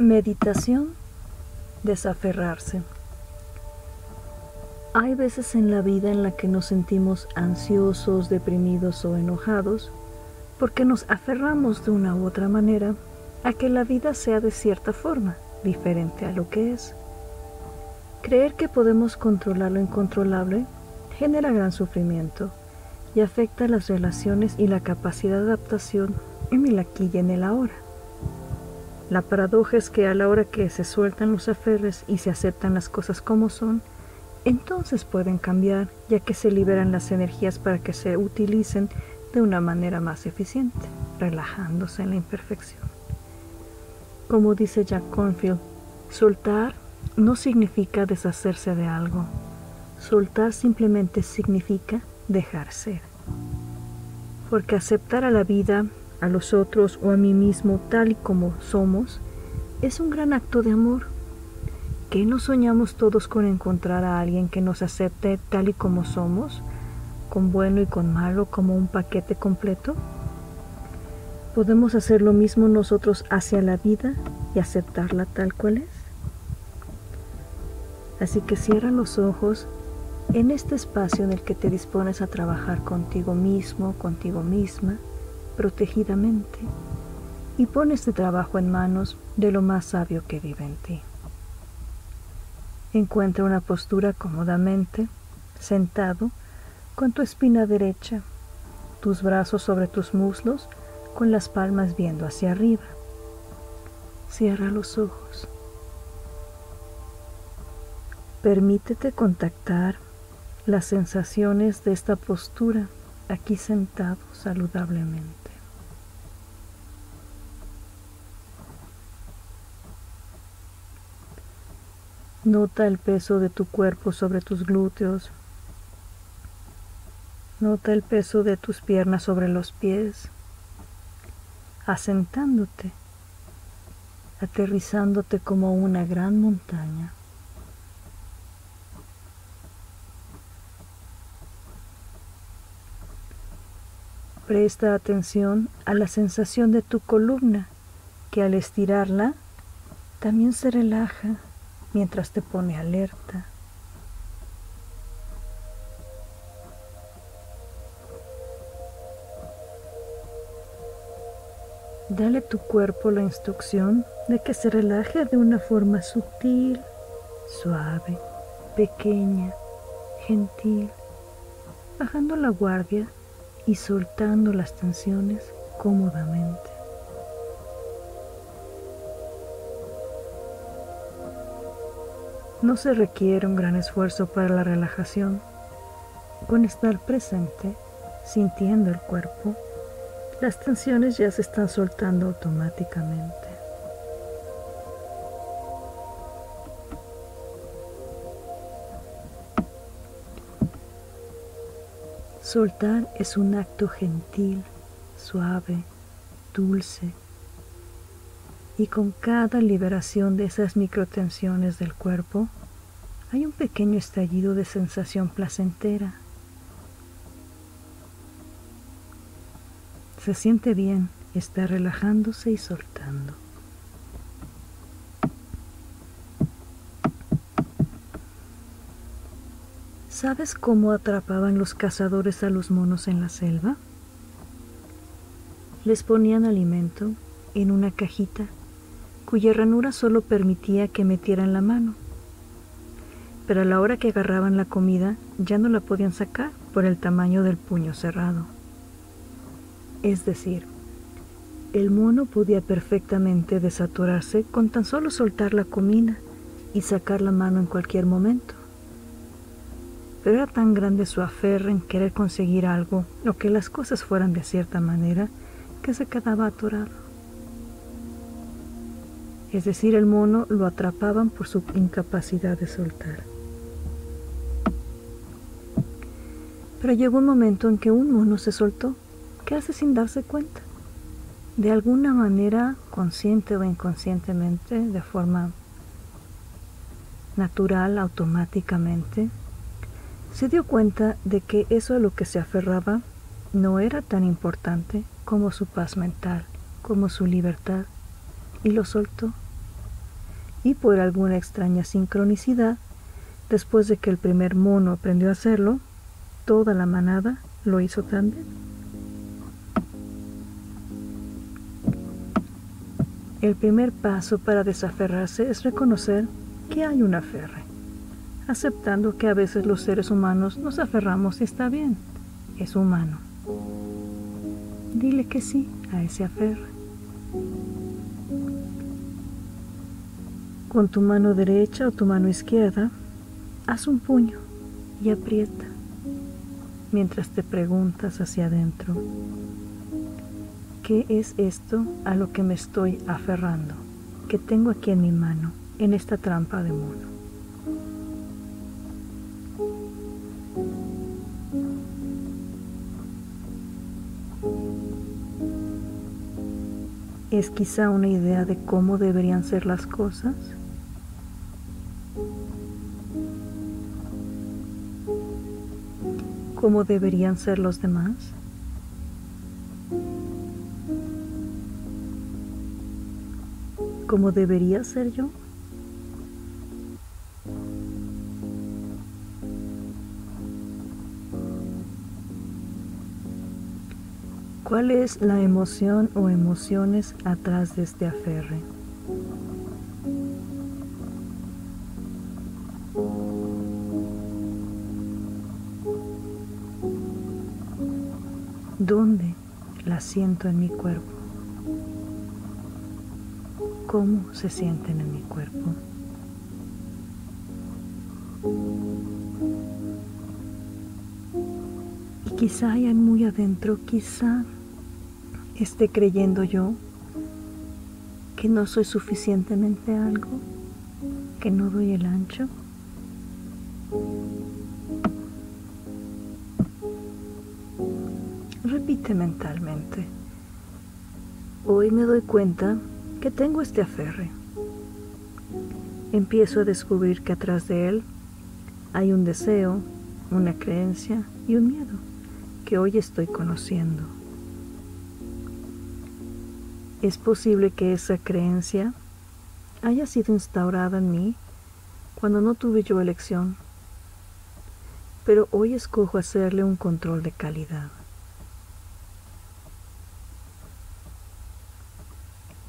Meditación, desaferrarse. Hay veces en la vida en la que nos sentimos ansiosos, deprimidos o enojados porque nos aferramos de una u otra manera a que la vida sea de cierta forma, diferente a lo que es. Creer que podemos controlar lo incontrolable genera gran sufrimiento y afecta las relaciones y la capacidad de adaptación en el aquí y en el ahora. La paradoja es que a la hora que se sueltan los aferres y se aceptan las cosas como son, entonces pueden cambiar ya que se liberan las energías para que se utilicen de una manera más eficiente, relajándose en la imperfección. Como dice Jack Cornfield, soltar no significa deshacerse de algo. Soltar simplemente significa dejar ser. Porque aceptar a la vida a los otros o a mí mismo tal y como somos, es un gran acto de amor. ¿Qué no soñamos todos con encontrar a alguien que nos acepte tal y como somos, con bueno y con malo, como un paquete completo? ¿Podemos hacer lo mismo nosotros hacia la vida y aceptarla tal cual es? Así que cierra los ojos en este espacio en el que te dispones a trabajar contigo mismo, contigo misma, protegidamente y pon este trabajo en manos de lo más sabio que vive en ti. Encuentra una postura cómodamente, sentado, con tu espina derecha, tus brazos sobre tus muslos, con las palmas viendo hacia arriba. Cierra los ojos. Permítete contactar las sensaciones de esta postura aquí sentado saludablemente. Nota el peso de tu cuerpo sobre tus glúteos. Nota el peso de tus piernas sobre los pies, asentándote, aterrizándote como una gran montaña. Presta atención a la sensación de tu columna, que al estirarla también se relaja mientras te pone alerta. Dale a tu cuerpo la instrucción de que se relaje de una forma sutil, suave, pequeña, gentil, bajando la guardia y soltando las tensiones cómodamente. No se requiere un gran esfuerzo para la relajación. Con estar presente, sintiendo el cuerpo, las tensiones ya se están soltando automáticamente. Soltar es un acto gentil, suave, dulce, y con cada liberación de esas microtensiones del cuerpo, hay un pequeño estallido de sensación placentera. Se siente bien, está relajándose y soltando. ¿Sabes cómo atrapaban los cazadores a los monos en la selva? Les ponían alimento en una cajita cuya ranura solo permitía que metieran la mano. Pero a la hora que agarraban la comida ya no la podían sacar por el tamaño del puño cerrado. Es decir, el mono podía perfectamente desaturarse con tan solo soltar la comida y sacar la mano en cualquier momento. Pero era tan grande su aferre en querer conseguir algo o que las cosas fueran de cierta manera que se quedaba atorado es decir, el mono lo atrapaban por su incapacidad de soltar. Pero llegó un momento en que un mono se soltó, ¿Qué hace sin darse cuenta. De alguna manera, consciente o inconscientemente, de forma natural, automáticamente, se dio cuenta de que eso a lo que se aferraba no era tan importante como su paz mental, como su libertad, y lo soltó y por alguna extraña sincronicidad, después de que el primer mono aprendió a hacerlo, toda la manada lo hizo también. El primer paso para desaferrarse es reconocer que hay un aferre, aceptando que a veces los seres humanos nos aferramos y está bien, es humano. Dile que sí a ese aferre. Con tu mano derecha o tu mano izquierda, haz un puño y aprieta mientras te preguntas hacia adentro, ¿qué es esto a lo que me estoy aferrando? que tengo aquí en mi mano, en esta trampa de mono? ¿Es quizá una idea de cómo deberían ser las cosas? ¿Cómo deberían ser los demás? ¿Cómo debería ser yo? ¿Cuál es la emoción o emociones atrás de este aferre? ¿Dónde la siento en mi cuerpo? ¿Cómo se sienten en mi cuerpo? Y quizá hay muy adentro, quizá esté creyendo yo que no soy suficientemente algo, que no doy el ancho. Mentalmente. Hoy me doy cuenta que tengo este aferre. Empiezo a descubrir que atrás de él hay un deseo, una creencia y un miedo que hoy estoy conociendo. Es posible que esa creencia haya sido instaurada en mí cuando no tuve yo elección, pero hoy escojo hacerle un control de calidad.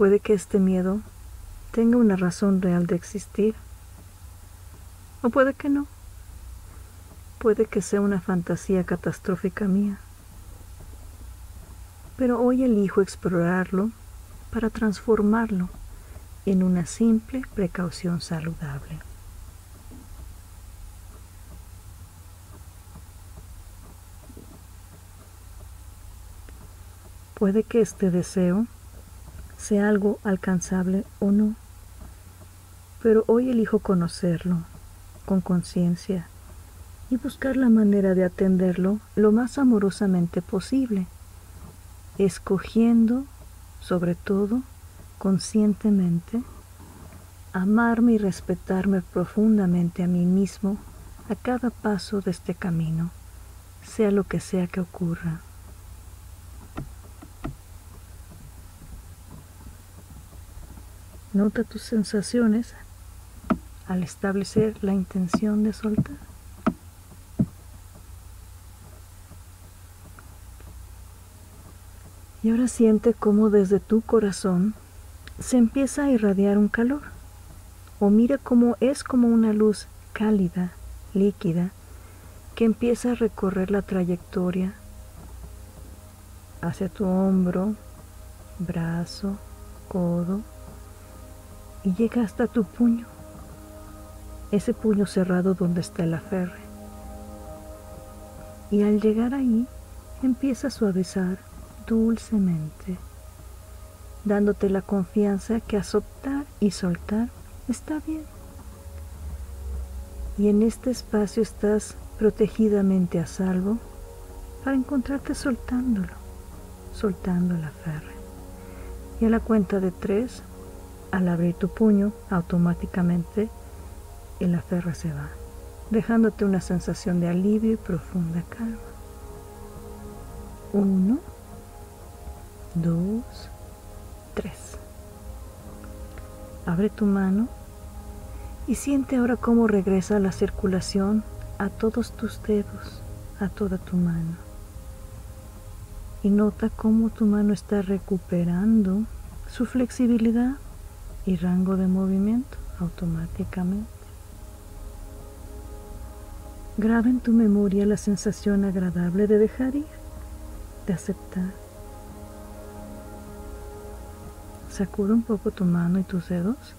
Puede que este miedo tenga una razón real de existir, o puede que no. Puede que sea una fantasía catastrófica mía. Pero hoy elijo explorarlo para transformarlo en una simple precaución saludable. Puede que este deseo sea algo alcanzable o no, pero hoy elijo conocerlo con conciencia y buscar la manera de atenderlo lo más amorosamente posible, escogiendo sobre todo, conscientemente, amarme y respetarme profundamente a mí mismo a cada paso de este camino, sea lo que sea que ocurra. Nota tus sensaciones al establecer la intención de soltar. Y ahora siente cómo desde tu corazón se empieza a irradiar un calor. O mira cómo es como una luz cálida, líquida, que empieza a recorrer la trayectoria hacia tu hombro, brazo, codo y llega hasta tu puño, ese puño cerrado donde está el aferre. Y al llegar ahí empieza a suavizar dulcemente, dándote la confianza que aceptar y soltar está bien. Y en este espacio estás protegidamente a salvo para encontrarte soltándolo, soltando la ferre. Y a la cuenta de tres, al abrir tu puño, automáticamente el aferre se va, dejándote una sensación de alivio y profunda calma. Uno, dos, tres. Abre tu mano Y siente ahora cómo regresa la circulación a todos tus dedos, a toda tu mano. Y nota cómo tu mano está recuperando su flexibilidad y rango de movimiento automáticamente. Graba en tu memoria la sensación agradable de dejar ir, de aceptar. Sacuda un poco tu mano y tus dedos,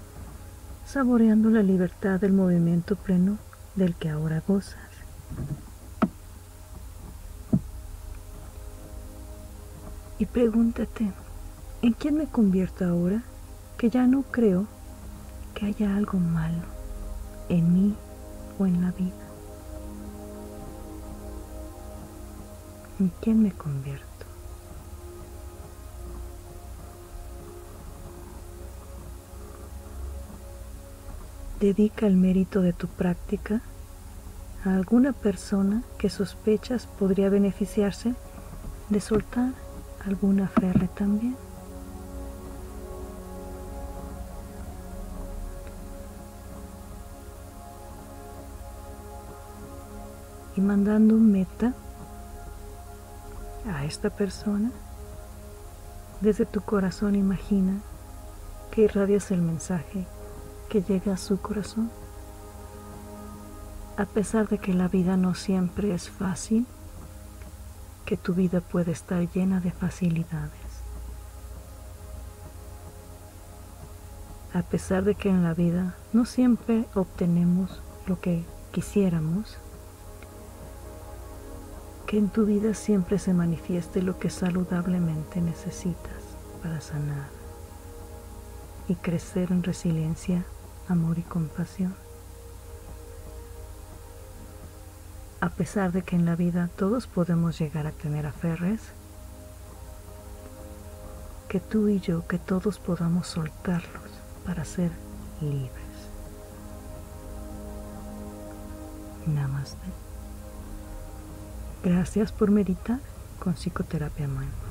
saboreando la libertad del movimiento pleno del que ahora gozas. Y pregúntate, ¿en quién me convierto ahora que ya no creo que haya algo malo en mí o en la vida? ¿En quién me convierto? Dedica el mérito de tu práctica a alguna persona que sospechas podría beneficiarse de soltar alguna ferre también. Mandando meta a esta persona, desde tu corazón imagina que irradias el mensaje que llega a su corazón. A pesar de que la vida no siempre es fácil, que tu vida puede estar llena de facilidades. A pesar de que en la vida no siempre obtenemos lo que quisiéramos, que en tu vida siempre se manifieste lo que saludablemente necesitas para sanar y crecer en resiliencia amor y compasión. A pesar de que en la vida todos podemos llegar a tener aferres, que tú y yo, que todos podamos soltarlos para ser libres. Namaste. Gracias por meditar con psicoterapia mindful.